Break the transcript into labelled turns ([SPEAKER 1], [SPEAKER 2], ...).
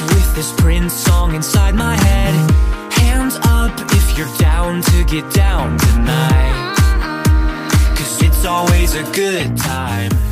[SPEAKER 1] With this Prince song inside my head. Hands up if you're down to get down tonight. Cause it's always a good time.